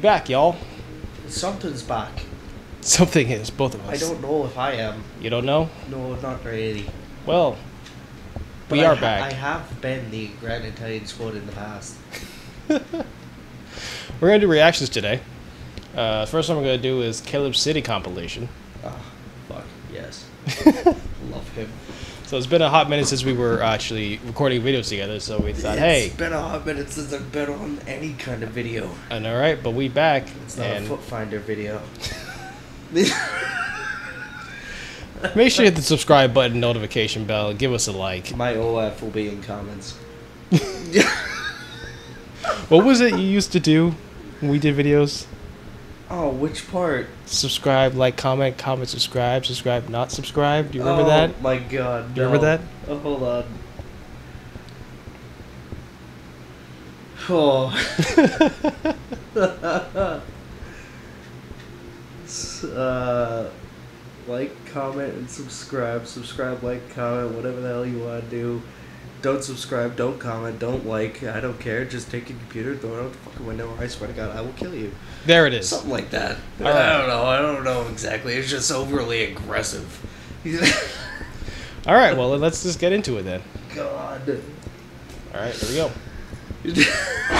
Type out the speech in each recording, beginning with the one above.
Back, y'all. Something's back. Something is, both of us. I don't know if I am. You don't know? No, not really. Well, But we I are ha- back. I have been the Grand Italian squad in the past. We're gonna do reactions today. Uh, first one we're gonna do is Caleb City compilation. Ah, fuck. Yes. Love him. So it's been a hot minute since we were actually recording videos together. So we thought, hey, It's been a hot minute since I've been on any kind of video. and all right, but we back. It's not and a foot finder video. make sure you hit the subscribe button, notification bell, give us a like. My OF will be in comments. What was it you used to do when we did videos? Oh, which part? Subscribe, like, comment, comment, subscribe, subscribe, not subscribe. Do you remember oh, that? Oh my god. Do you remember that? Oh, hold on. Oh. Uh, like, comment, and subscribe. Subscribe, like, comment, whatever the hell you want to do. Don't subscribe, don't comment, don't like. I don't care. Just take your computer, throw it out the fucking window, or I swear to God, I will kill you. There it is. Something like that. All right. I don't know. I don't know exactly. It's just overly aggressive. All right, well, let's just get into it then. God. All right, here we go.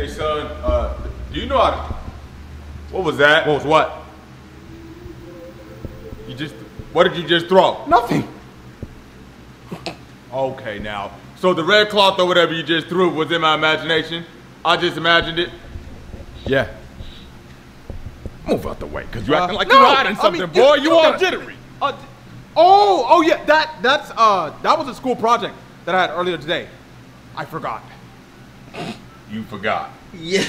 Hey son, uh, do you know how? To, what was that? What was what? You just, what did you just throw? Nothing. Okay, now, so the red cloth or whatever you just threw was in my imagination. I just imagined it. Yeah. Move out the way, cause you acting like no, you're hiding I something, mean, boy. you- You, you all jittery. Uh, oh, oh yeah, that that's uh that was a school project that I had earlier today. I forgot. You forgot. Yeah.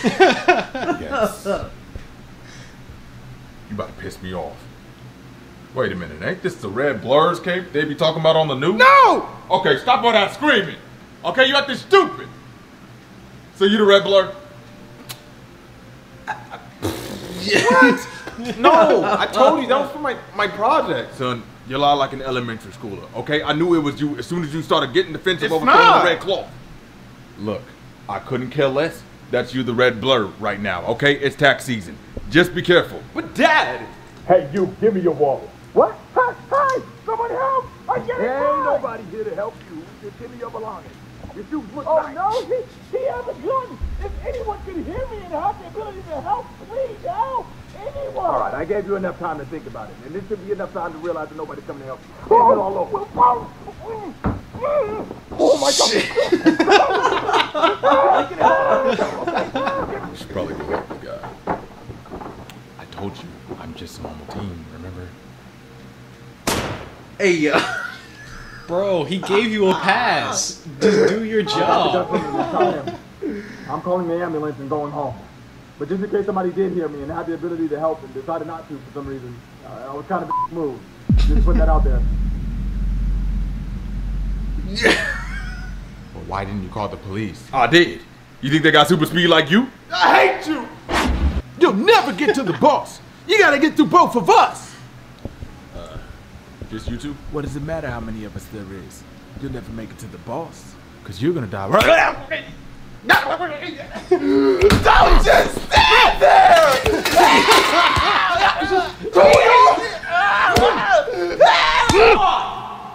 Yes. you about to piss me off. Wait a minute, ain't this the red blurs cape they be talking about on the news? No! Okay, stop all that screaming. Okay, you acting stupid. So you the red blur? What? no, I told you that was for my my project. Son, you lie like an elementary schooler, okay? I knew it was you as soon as you started getting defensive It's over throwing not. the red cloth. Look, I couldn't care less. That's you the red blur right now, okay? It's tax season. Just be careful. But Dad, Hey, you, give me your wallet. What? Hey, hey, someone help! I get it. Ain't nobody here to help you. Just give me your belongings. Your shoes look Oh, no, he, he has a gun. If anyone can hear me and have the ability to help, please help. Anyone. All right, I gave you enough time to think about it. And this should be enough time to realize that nobody's coming to help you. Oh, it all over. Oh, my God. You should probably go help the guy. I told you, I'm just a normal team, remember? Hey, yeah. Bro, he gave you a pass. Just do your job. I'm calling the ambulance and going home. But just in case somebody did hear me and had the ability to help and decided not to for some reason, uh, I was kind of a move. Just put that out there. Well, why didn't you call the police? I did. You think they got super speed like you? I hate you. You'll never get to the boss. You gotta get through both of us. Just you two? What does it matter how many of us there is? You'll never make it to the boss, cause you're gonna die right now. Don't just stand there!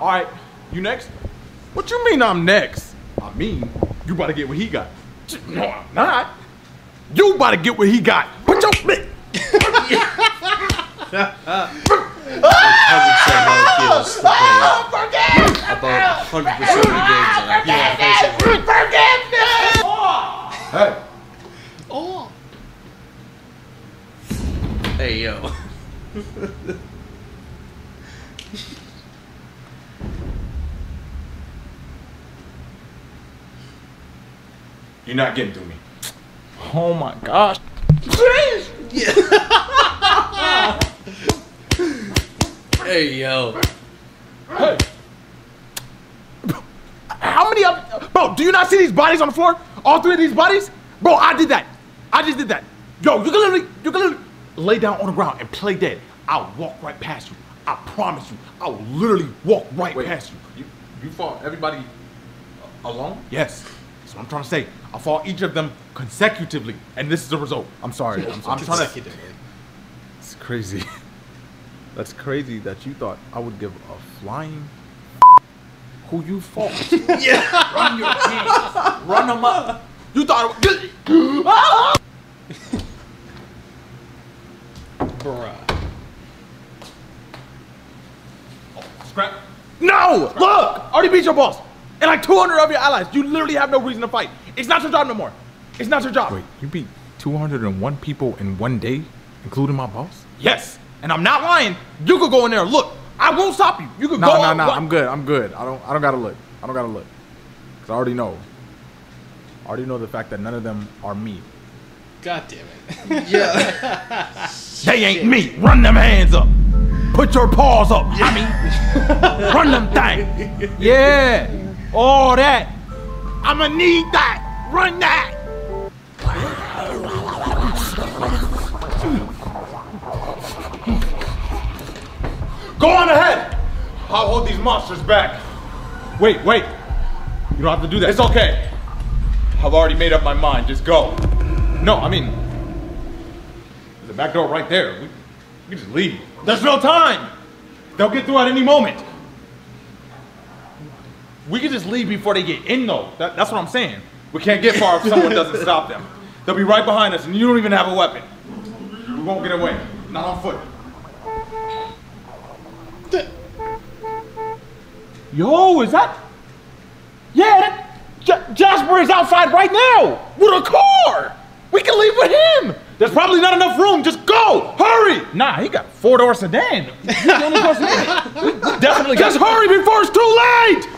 All right, you next? What you mean I'm next? I mean, you about to get what he got. No, I'm not. You about to get what he got. Put your I would say how it feels to play about 100% of the games that I Hey, Oh. Hey, yo. you're not getting to me. Oh my gosh. Hey, yo. Hey. How many of Bro, do you not see these bodies on the floor? All three of these bodies? Bro, I did that. I just did that. Yo, you can literally, you can literally lay down on the ground and play dead. I'll walk right past you. I promise you. I will literally walk right Wait, past you. you you fought everybody alone? Yes. That's what I'm trying to say. I fought each of them consecutively, and this is the result. I'm sorry. I'm, I'm trying to. Consecutively. It's crazy. That's crazy that you thought I would give a flying who you fought. yeah. Run your hands. Run them up. You thought it was. Bruh. Scrap. No! Look! Already beat your boss. And like 200 of your allies. You literally have no reason to fight. It's not your job no more. It's not your job. Wait, you beat 201 people in one day, including my boss? Yes. And I'm not lying. You could go in there and look. I won't stop you. You could No, go no, out- no. I'm good. I'm good. I don't. I don't gotta look. I don't gotta look. Cause I already know. I already know the fact that none of them are me. God damn it. Yeah. They ain't me. Run them hands up. Put your paws up. I mean, run them thing. Yeah. All that. I'ma need that. Run that. Go on ahead. I'll hold these monsters back. Wait, wait. You don't have to do that. It's okay. I've already made up my mind. Just go. No, I mean, there's a back door right there. We, we can just leave. There's no time. They'll get through at any moment. We can just leave before they get in, though. That, that's what I'm saying. We can't get far if someone doesn't stop them. They'll be right behind us, and you don't even have a weapon. We won't get away. Not on foot. Yo, is that? Yeah, that, J- Jasper is outside right now with a car. We can leave with him. There's probably not enough room. Just go. Hurry. Nah, he got four door sedan. He's the only person in it. We Definitely. Just hurry before it's too late.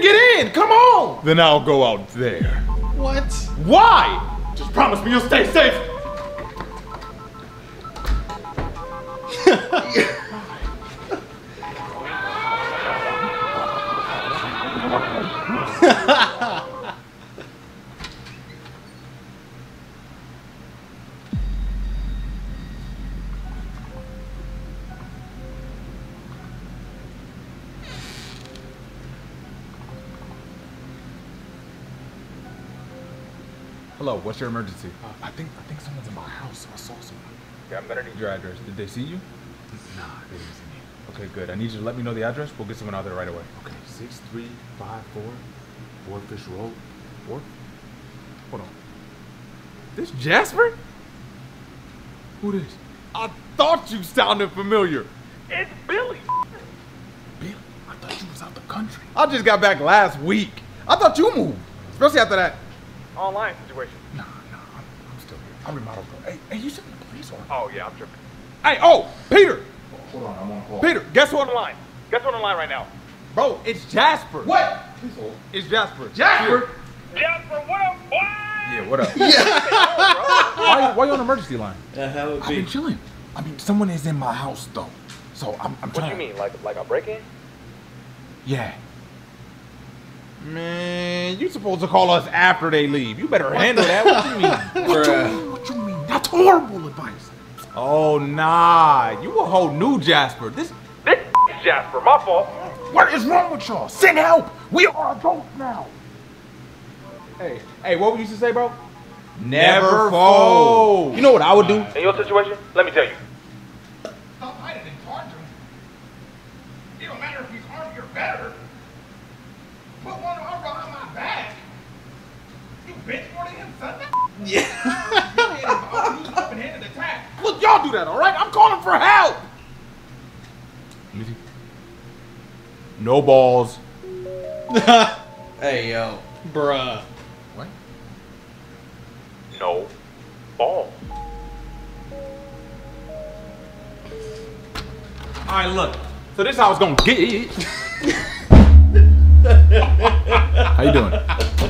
Get in. Come on. Then I'll go out there. What? Why? Just promise me you'll stay safe. What's your emergency? Uh, I think. I think someone's in my house. I saw someone. Okay, I'm gonna need your address. Did they see you? Nah, they didn't see me. Okay, good. I need you to let me know the address. We'll get someone out there right away. Okay, six three five four, Four Fish Road. Four? Hold on. This Jasper? Who this? I thought you sounded familiar. It's Billy. Billy, I thought you was out the country. I just got back last week. I thought you moved, especially after that online situation. Nah, nah, I'm, I'm still here. I'm remodeled. Hey, hey, you sent the police or? Oh yeah, I'm tripping. Hey, oh, Peter, Hold on, I'm on call. Peter, guess who on the line? Guess who on the line right now? Bro, it's Jasper. What? It's Jasper. Jasper. Jasper, what up, boy? Yeah, what up? yeah. why, why you on emergency line? Uh, how it I've be? been chilling. I mean, someone is in my house though, so I'm. I'm What trying. you mean, like like a break-in? Yeah. Man, you supposed to call us after they leave. You better handle that. What you mean? Bruh. What you mean? That's horrible advice. Oh nah, you a whole new Jasper. This This Jasper, my fault. What is wrong with y'all? Send help. We are adults now. Hey, hey, what we used to say, bro? Never fold. You know what I would do? In your situation, let me tell you. Stop hiding and charge him. It don't matter if he's armed, you're better. Put one arm behind my back. You bitch more than him, son. Yeah. open-handed attack. Look, y'all do that, all right? I'm calling for help. Let me see. No balls. Hey yo. Bruh. What? No ball. All right, look. So this how it's gonna get. How you doing?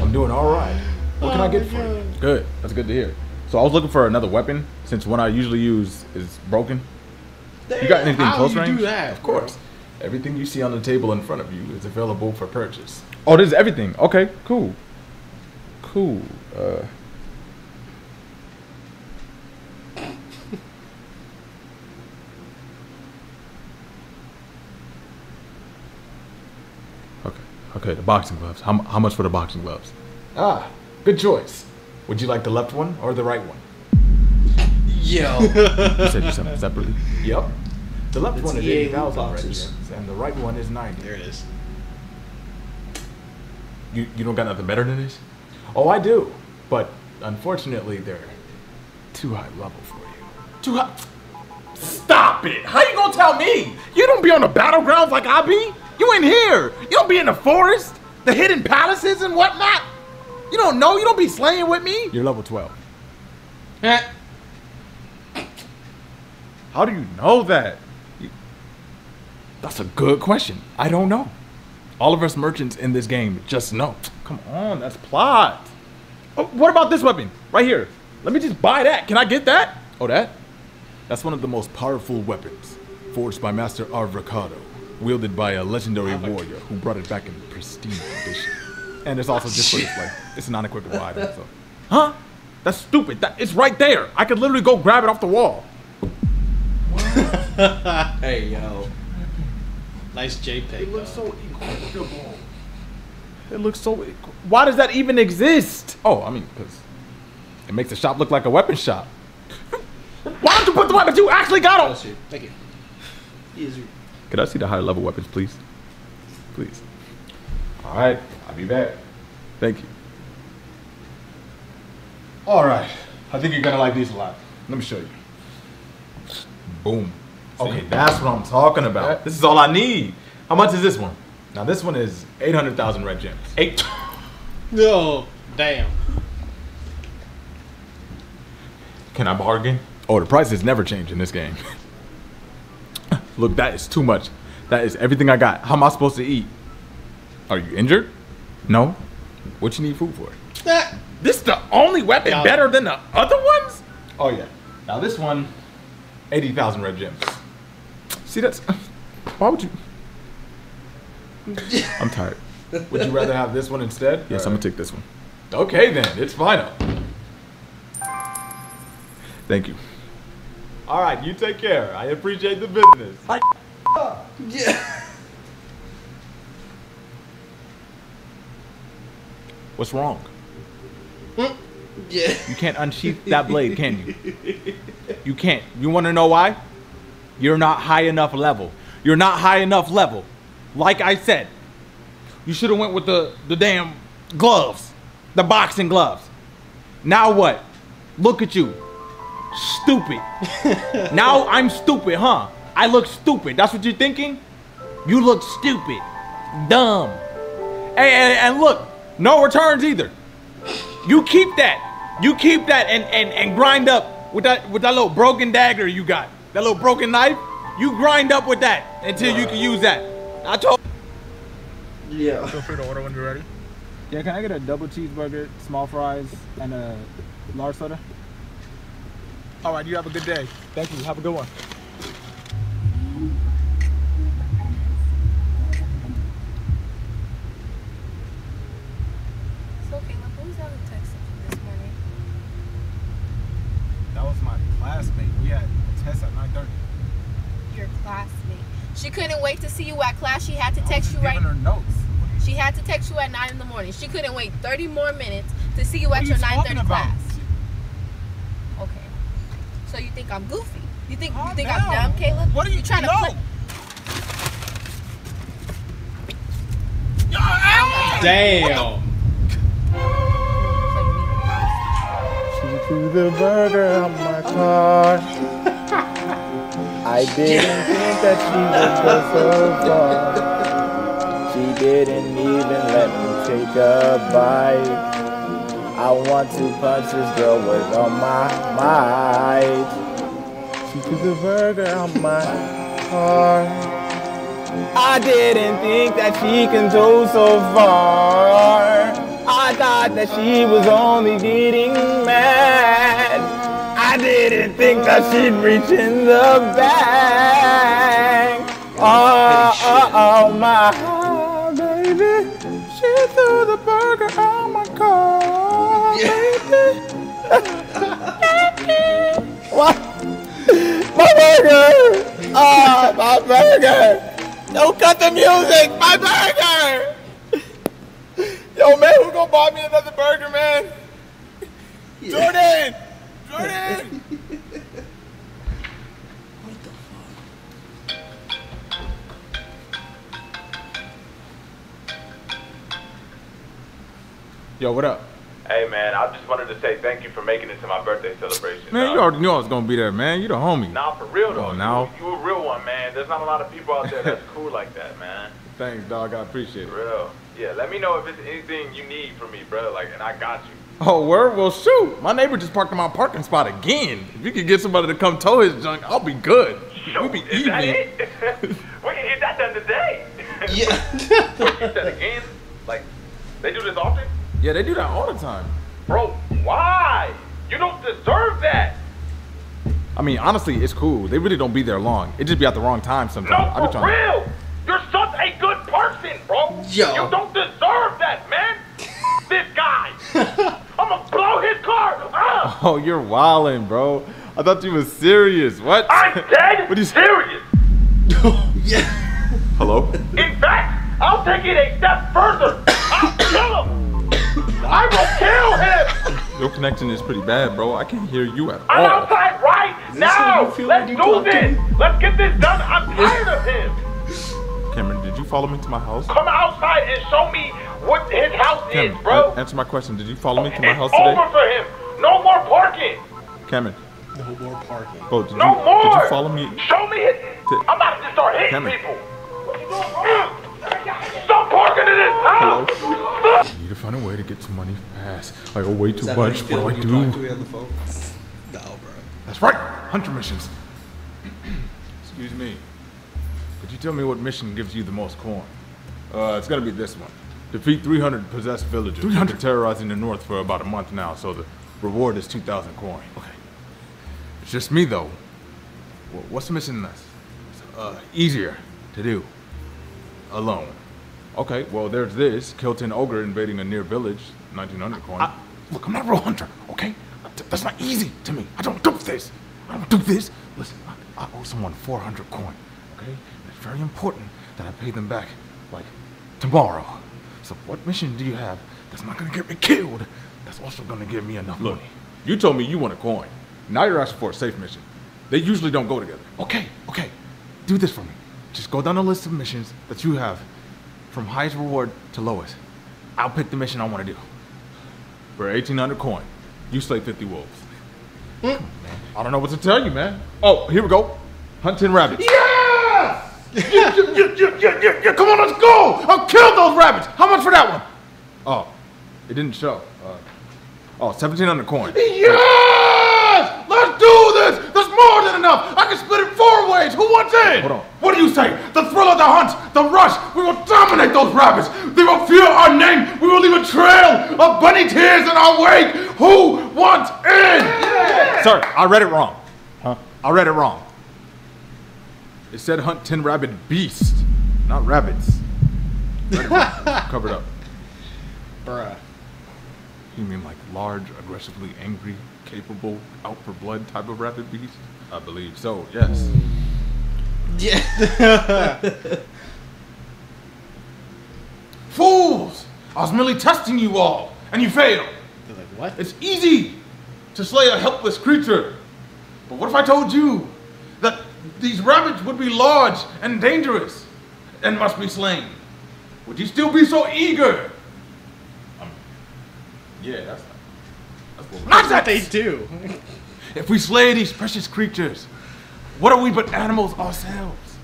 I'm doing all right. What can I get for you? Good. That's good to hear. So I was looking for another weapon since one I usually use is broken. You got anything How close you range? do that? Of course. Everything you see on the table in front of you is available for purchase. Oh, this is everything. Okay, cool. Cool. Uh. Okay. Okay. The boxing gloves. How, how much for the boxing gloves? Ah, good choice. Would you like the left one or the right one? Yo. You said you sent them separately. Yep. The left It's one is EA eighty thousand loot red and the right one is ninety. There it is. You you don't got nothing better than this? Oh, I do, but unfortunately they're too high level for you. Too high. Stop it! How you gonna tell me? You don't be on the battlegrounds like I be. You in here. You don't be in the forest, the hidden palaces and whatnot. You don't know. You don't be slaying with me. You're level twelve. Eh. How do you know that? You- That's a good question. I don't know. All of us merchants in this game just know. Come on, that's plot. Oh, what about this weapon? Right here. Let me just buy that. Can I get that? Oh, that? That's one of the most powerful weapons. Forged by Master Arvocado. Wielded by a legendary warrior who brought it back in pristine condition. And it's also just for display. It's an unequipable item, so. Huh? That's stupid. That, it's right there. I could literally go grab it off the wall. hey yo. Nice JPEG. It looks though. so equitable. It looks so. Why does that even exist? Oh, I mean, because it makes the shop look like a weapon shop. Why don't you put the weapons you actually got on? Bless you. Thank you. Easy. Could I see the higher level weapons, please? Please. All right, I'll be back. Thank you. All right, I think you're gonna like these a lot. Let me show you. Boom. Okay, that's what I'm talking about. This is all I need. How much is this one? Now this one is 800,000 red gems. Eight. No. Damn. Can I bargain? Oh, the prices never change in this game. Look, that is too much. That is everything I got. How am I supposed to eat? Are you injured? No. What you need food for? Eh. This is the only weapon Yeah. better than the other ones? Oh yeah. Now this one, 80,000 red gems. See that's why would you I'm tired. Would you rather have this one instead? Yes, I'm gonna take this one. Okay then, it's final. Thank you. All right, you take care. I appreciate the business. Yeah. What's wrong? Mm, yeah. You can't unsheath that blade, can you? You can't. You want to know why? You're not high enough level. You're not high enough level. Like I said, you should have went with the the damn gloves, the boxing gloves. Now what? Look at you, stupid. now I'm stupid, huh? I look stupid. That's what you're thinking? You look stupid, dumb. Hey, and, and look, no returns either. You keep that. You keep that and, and, and grind up with that with that little broken dagger you got. That little broken knife. You grind up with that until you can use that. I told Yeah. Feel free to order when you're ready. Yeah, can I get a double cheeseburger, small fries, and a large soda? All right, you have a good day. Thank you. Have a good one. So Caleb, who's that who texted this morning? That was my classmate. We had a test at 9:30. Your classmate. She couldn't wait to see you at class. She had to text you right. Her notes. She had to text you at nine in the morning. She couldn't wait 30 more minutes to see you What at your 9:30 class. Okay. So you think I'm goofy? You think you think down. I'm dumb, Caleb? What are you trying to no. play? Damn. She threw the burger on my car. I didn't think that she would go so far. She didn't even let me take a bite. I want to punch this girl with all my might. She threw the burger on my car. I didn't think that she can go so far. I thought that she was only getting mad. I didn't think that she'd reach in the bag. Oh, oh, oh, my baby. She threw the burger on my car what? My burger! Ah, oh, my burger! Don't cut the music! My burger! Yo, man, who gonna buy me another burger, man? Yeah. Jordan! Jordan! Yo, what up? Hey man, I just wanted to say thank you for making it to my birthday celebration. Man, dog. you already knew I was gonna be there, man. You the homie. Nah, for real though. Oh, now? You, you a real one, man. There's not a lot of people out there that's cool like that, man. Thanks, dog. I appreciate it. Real. Yeah, let me know if it's anything you need from me, bro. Like, and I got you. Oh, word? Well, shoot. My neighbor just parked in my parking spot again. If you could get somebody to come tow his junk, I'll be good. We'll be Is that it? we can get that done today. Yeah. Wait, you said again? Like, they do this often? Yeah, they do that all the time. Bro, why? You don't deserve that. I mean, honestly, it's cool. They really don't be there long. It just be at the wrong time No, sometimes. I be for trying. real. You're such a good person, bro. Yo. You don't deserve that, man. this guy. I'm gonna blow his car up. Oh, you're wildin', bro. I thought you was serious. What? I'm dead What do you say? serious. yeah. Hello? In fact, I'll take it a step further. I'll kill him. I will kill him. Your connection is pretty bad, bro. I can't hear you at I'm outside right now. what you feel Let's when do this. me? Let's get this done. I'm tired of him. Cameron, did you follow me to my house? Come outside and show me what his house Cameron, is, bro. a- answer my question. Did you follow me to my It's house over for him. No more parking. Cameron, No more parking. bro, did you, No more. did you follow me? Show me his. To- I'm about to start hitting Cameron. people. Stop parking in this house. I need to find a way to get some money fast. I owe way too that much. you What feel do I when you talk to do? me on phone? No, bro. That's right, hunter missions. Excuse me. Could you tell me what mission gives you the most coin? Uh, it's gonna be this one. Defeat 300 possessed villagers. 300 terrorizing the north for about a month now, so the reward is 2,000 coin. Okay. It's just me though. What's the mission that's uh, easier to do? Alone. Okay, well there's this. 10 ogre invading a near village, 1900 coin. look, I'm not a real hunter, okay? That's not easy to me. I don't do this. I don't do this. Listen, I, I owe someone 400 coin, okay? It's very important that I pay them back, like, tomorrow. So what mission do you have that's not gonna get me killed, that's also gonna give me enough money? You told me you want a coin. Now you're asking for a safe mission. They usually don't go together. Okay, okay. Do this for me. Just go down the list of missions that you have from highest reward to lowest. I'll pick the mission I want to do. For 1800 coin, you slay 50 wolves. Come on. I don't know what to tell you, man. Oh, here we go. Hunt 10 rabbits. Yes! yeah, yeah, yeah, yeah, yeah, yeah. Come on, let's go! I'll kill those rabbits! How much for that one? Oh, it didn't show. Uh, oh, 1700 coin. Yes! Let's do this! That's more than enough! I can split ways! Who wants in? Hold on. What do you say? The thrill of the hunt, the rush, we will dominate those rabbits! They will fear our name! We will leave a trail of bunny tears in our wake! Who wants in? Sir, I read it wrong. Huh? I read it wrong. It said hunt 10 rabid beasts, not rabbits. Read it wrong. Covered up. Bruh. You mean like large, aggressively angry, capable, out for blood type of rabid beast? I believe so, yes. Yeah. Fools! I was merely testing you all, and you failed. They're like, what? It's easy to slay a helpless creature. But what if I told you that these rabbits would be large and dangerous and must be slain? Would you still be so eager? Um, yeah, that's that's what Not that they do. If we slay these precious creatures, what are we but animals ourselves?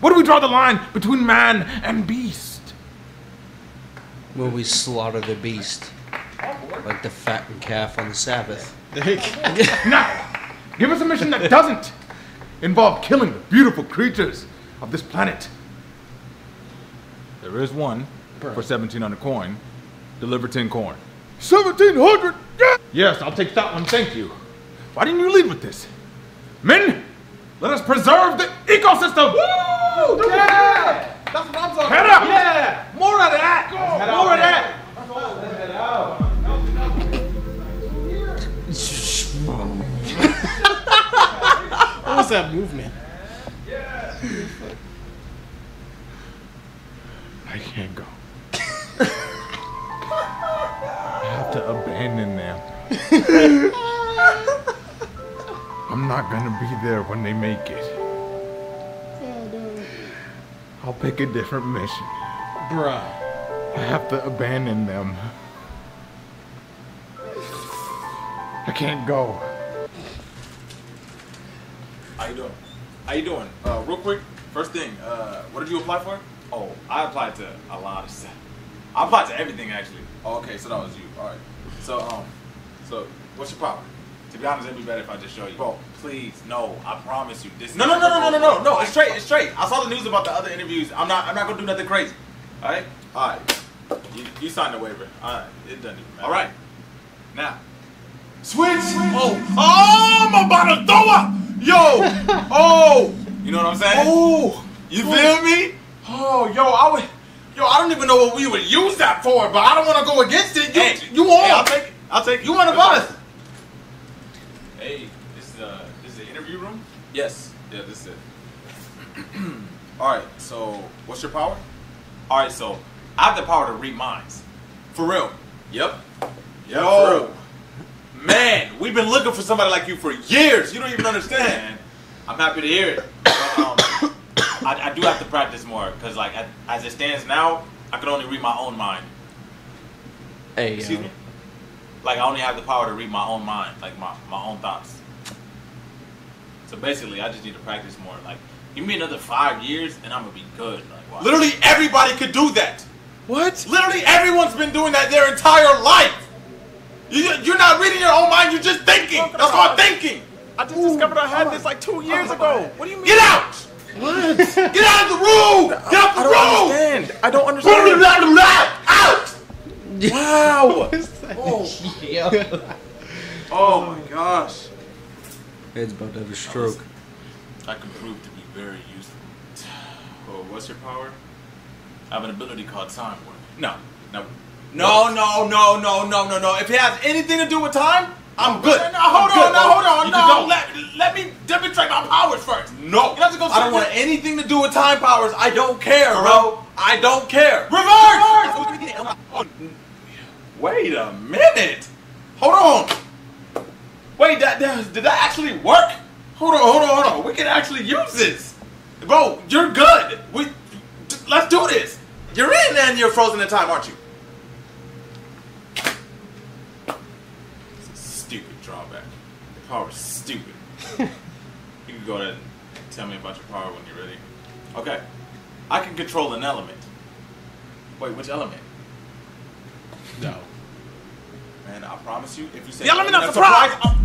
Where do we draw the line between man and beast? when we slaughter the beast, like the fattened calf on the Sabbath. Now, give us a mission that doesn't involve killing the beautiful creatures of this planet. There is one for 1700 coin. Deliver 10 coin. 1700! Yeah! Yes, I'll take that one, thank you. Why didn't you leave with this? Men, let us preserve the ecosystem! Woo! Yeah! That's what I'm talking Head up! Yeah! More of that! Go. More of that! what was that movement? Yeah. I can't go. I have to abandon them. I'm not gonna be there when they make it. I'll pick a different mission. Bruh. I have to abandon them. I can't go. How you doing? How you doing? Uh, real quick, first thing, uh, what did you apply for? Oh, I applied to a lot of stuff. I applied to everything actually. Oh, okay, so that was you. All right. So, um, so what's your problem? To be honest, it'd be better if I just show you. Bro, please, no, I promise you. This. Is no, no, no, no, no, no, no, no. It's straight. It's straight. I saw the news about the other interviews. I'm not. I'm not gonna do nothing crazy. All right. All right. You, you signed the waiver. All right. It doesn't even matter. All right. Now. Switch. Oh. Oh, I'm about to throw up. Yo. Oh. You know what I'm saying? Oh. You feel me? Oh, yo, I would. Yo, I don't even know what we would use that for, but I don't want to go against it. You, Hey, you on? hey, I'll take it. I'll take it. You want to That's bust? Hey, this is uh, this is the interview room. Yes. Yeah, this is it. All right. So, what's your power? All right. So, I have the power to read minds. For real. Yep. Yo, man, we've been looking for somebody like you for years. You don't even understand. I'm happy to hear it. But, um, I, I do have to practice more because, like, as- as it stands now, I can only read my own mind. Hey, Excuse yo. me. Like I only have the power to read my own mind, like my, my own thoughts. So basically, I just need to practice more. Like, give me another five years, and I'm gonna be good. Like, wow. Literally everybody could do that. What? Literally everyone's been doing that their entire life. You, you're not reading your own mind. You're just thinking. That's called thinking. I just discovered I had this like two years ago. What do you mean? Get out. What? Get out of the room. Get out I the don't understand. I don't Blah, understand. blah, blah, blah. Out. Wow. Oh. Yeah. Oh my gosh. Head's about to have a stroke. I can prove to be very useful. Oh, what's your power? I have an ability called time warp. No, no, no, no, no, no, no, no, no. If it has anything to do with time, I'm good. No, hold I'm on, good. no, hold on, You no. Don't let, let me demonstrate my powers first. No, You have to go I don't sit want anything to do with time powers. I don't care, bro. I don't care. Reverse. Wait a minute. Hold on. Wait, that, that did that actually work? Hold on, hold on, hold on. We can actually use this, bro. You're good. We let's do this. You're in and you're frozen in time, aren't you? It's a stupid drawback. The power's stupid. you can go ahead and tell me about your power when you're ready. Okay. I can control an element. Wait, which element? No. Man, I promise you, if you say The element of that's surprise! I'm-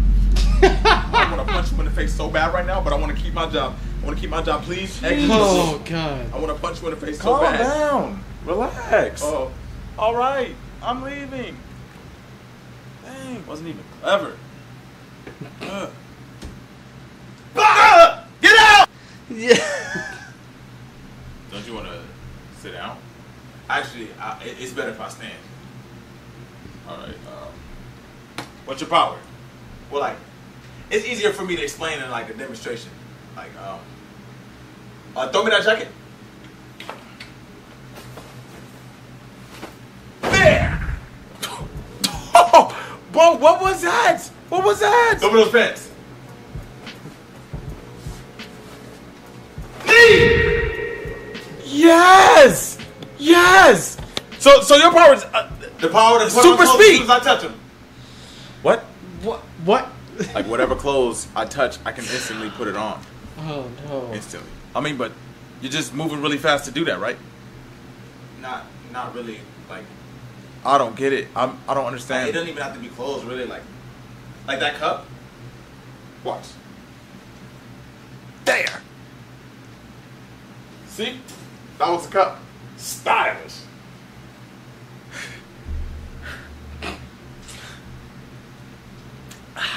I want to punch you in the face so bad right now, but I want to keep my job. I want to keep my job, please. Oh god. I want to punch you in the face so Calm down. Relax. Oh, All right. I'm leaving. dang, wasn't even clever. Ugh. Ah! Get out! Yeah. Don't you want to sit down? Actually, I, it's better if I stand. All right. Um, what's your power? Well, like, it's easier for me to explain in like a demonstration. Like, um, uh, throw me that jacket. There. Oh, bro, what was that? What was that? Throw me those pants. Yes. Yes. So, so your power is uh, the power to put Super on speed. As soon as I touch them. What? What? What? Like whatever clothes I touch, I can instantly put it on. Oh no. Instantly. I mean, but you're just moving really fast to do that, right? Not, not really. Like, I don't get it. I'm. I don't understand. it doesn't even have to be clothes, really. Like, like that cup. Watch. There. See, that was a cup. Stylish.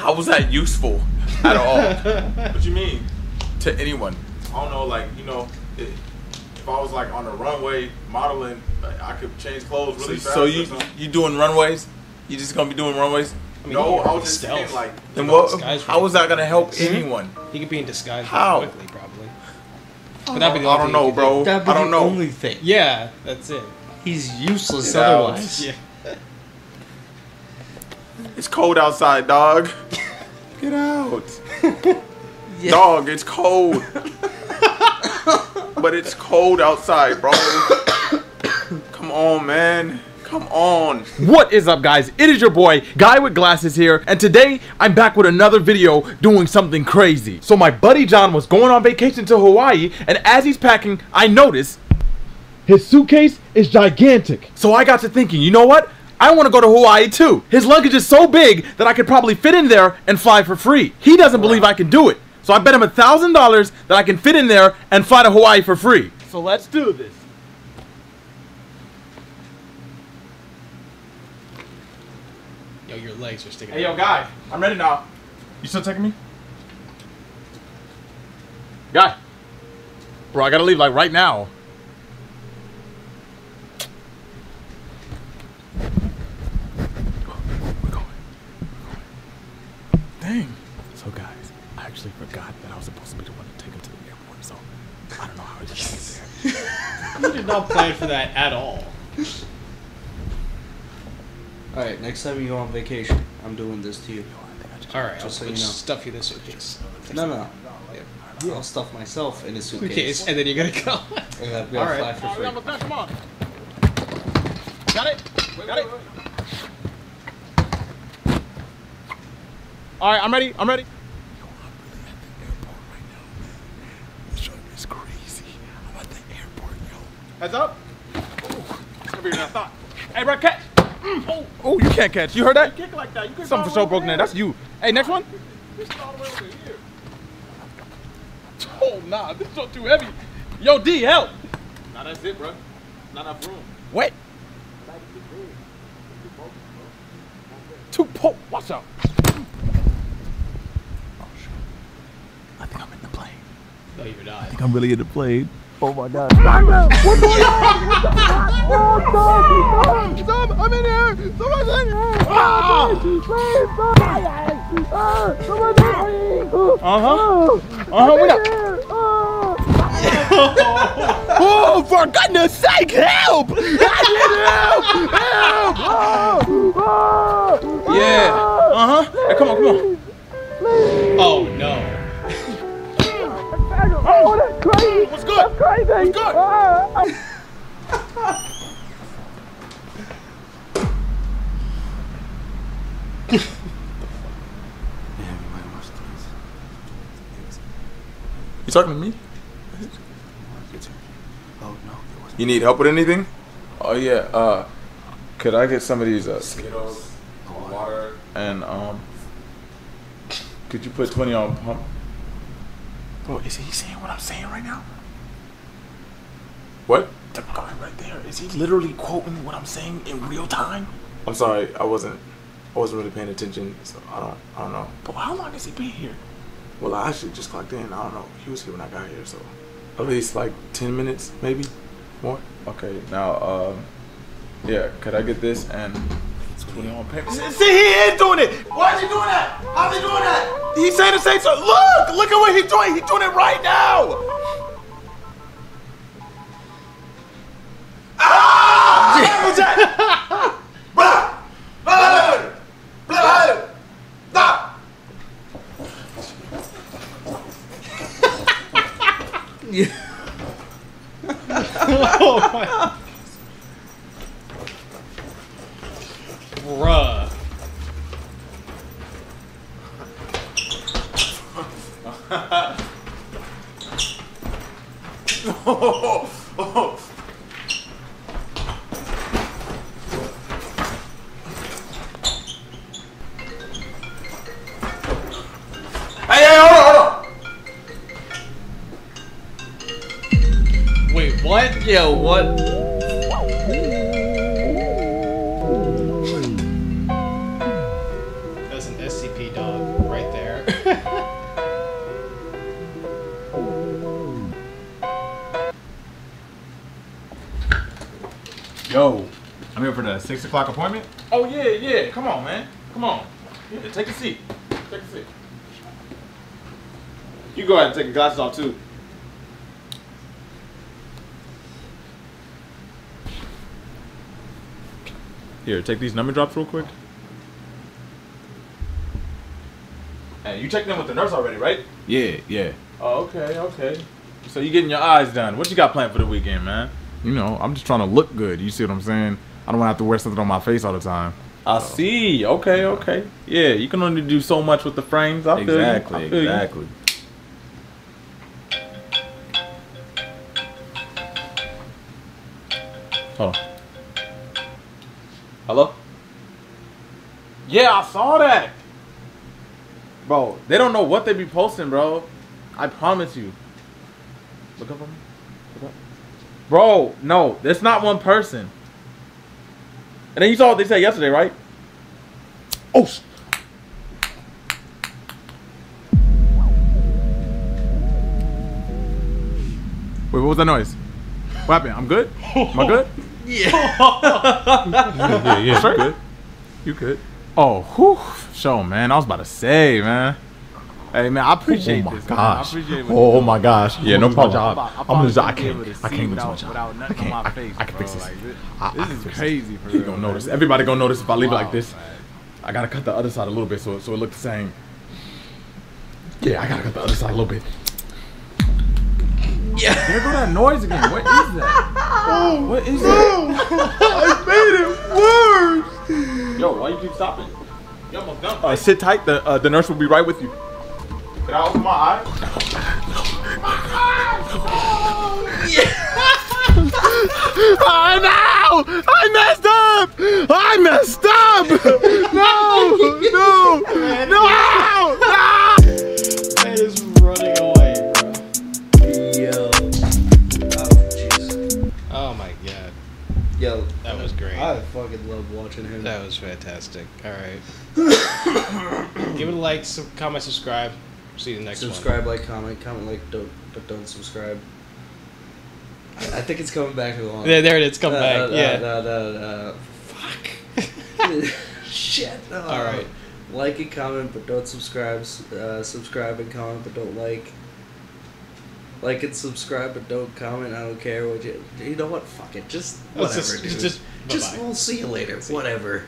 How was that useful at all What you mean? to anyone? I don't know. Like, you know, it, if I was like on the runway modeling, like, I could change clothes really fast. so you something. you doing runways? You just gonna be doing runways? I mean, no, I was just stealth. saying like. Then what? How was that gonna help Hmm? anyone? He could be in disguise How? very quickly, probably. But that'd be the I only don't thing know, bro. That'd be I don't the know. only thing. Yeah, that's it. He's useless Yeah. otherwise. Yeah. It's cold outside, dog. Get out. Dog, it's cold. but it's cold outside, bro. Come on, man. Come on. What is up, guys? It is your boy, Guy with Glasses here, and today I'm back with another video doing something crazy. So my buddy John was going on vacation to Hawaii, and as he's packing, I noticed his suitcase is gigantic. So I got to thinking, you know what? I want to go to Hawaii too. His luggage is so big that I could probably fit in there and fly for free. He doesn't believe I can do it. So I bet him a thousand dollars that I can fit in there and fly to Hawaii for free. So let's do this. Yo, your legs are sticking. Hey, yo, guy, I'm ready now. You still taking me? Guy. Bro, I gotta leave like right now. Dang. So, guys, I actually forgot that I was supposed to be the one to take him to the airport, so I don't know how he's gonna get there. You did not plan for that at all. All right, next time you go on vacation, I'm doing this to you. All right, I'll Just so you just know. stuff you in the suitcase. No, no. Yeah. I'll stuff myself in a suitcase. Suitcase, and then you're gonna go. And I'll be All able to right. fly for free. come on. Got it? Got it? All right, I'm ready. I'm ready. It's crazy. I'm at the airport, yo. Heads up. Oh, it's gonna be I thought. Hey, bro, catch. Mm. Oh, oh, you can't catch. You heard that? kick like that. You kick Something for sure broken there. That's you. Hey, next one. Oh, nah, this is too heavy. Yo, D, help. Nah, that's it, bro. Not enough room. What? Two po- Watch out. I think I'm in the plane. No, you're not. I'm really in the plane. Oh my god. What's going on? Oh, stop! Stop! I'm in here! Someone's in here! Ah! Please, stop! Ah, someone's in here! Uh-huh. Oh, Uh-huh, we I'm not- Oh! Oh, for goodness sake, help! I need help! Help! Oh! Oh! Yeah. Uh-huh. Hey, come on, come on. Oh no. Oh, that's crazy! What's good? That's crazy! What's good? Ah, You talking to me? You need help with anything? Oh yeah. Uh, could I get some of these uh, Skittles, water, and um, could you put twenty on pump? Bro, is he saying what I'm saying right now? What? The guy right there. Is he literally quoting what I'm saying in real time? I'm sorry, I wasn't. I wasn't really paying attention, so I don't. I don't know. But how long has he been here? Well, I actually just clocked in. I don't know. He was here when I got here, so at least like ten minutes, maybe more. Okay, now, um, yeah. Could I get this and twenty on paper? See, he is doing it. Why is he doing that? How's he doing that? He's saying the same stuff. Look, look at what he's doing. He's doing it right now. Yo, I'm here for the six o'clock appointment. Oh yeah, yeah. Come on, man. Come on. Yeah, take a seat. Take a seat. You go ahead and take your glasses off too. Here, take these number drops real quick. And you checked in with the nurse already, right? Yeah, yeah. Oh, okay, okay. So you getting your eyes done. What you got planned for the weekend, man? You know, I'm just trying to look good. You see what I'm saying? I don't want to have to wear something on my face all the time. I see. Okay, okay. Yeah, you can only do so much with the frames. I feel you. Exactly, I feel you. exactly. Hold on. Hello? Yeah, I saw that. Bro, they don't know what they be posting, bro. I promise you. Look up on me. Look up. Bro, no, that's not one person. And then you saw what they said yesterday, right? Oh, sh- Wait, what was that noise? What happened? I'm good? Am I good? yeah, yeah, Straight? good. You good? Oh, whew. Show, man. I was about to say, man. Hey, man, I appreciate Oh my this. gosh. I appreciate what Oh my gosh. Yeah, no I'm problem. gonna do my. I'm gonna do. I can't. I can't lose my without, job. I can't. on my I, face. I can fix this. Like, this, I- I this can is fix crazy for He real. gonna notice. Everybody gonna notice if I leave it like this. man. I gotta cut the other side a little bit so so it looks the same. Yeah, I gotta cut the other side a little bit. Yeah. There go that noise again. What is that? Oh, What is that? I made it worse. Yo, why you keep stopping? You almost done. Uh, sit tight. The uh, the nurse will be right with you. Can I open my eye? I know! I messed up! I messed up! No! No! No! No! Man is running away, bro. Yo. Oh, jeez. Oh my god. Yo. That was great. I fucking love watching him. That was fantastic. All right. Give it a like, sub- comment, subscribe. See the next subscribe, like, comment, comment, like, don't, but don't subscribe. I I think it's coming back to the one. There, there it is. Come Uh, back. uh, yeah. uh, fuck. Shit. Uh, All right. Like and comment, but don't subscribe. Uh, subscribe and comment, but don't like. Like and subscribe, but don't comment. I don't care what you. You know what? Fuck it. Just whatever, just- dude. just- just we'll see you later. Whatever.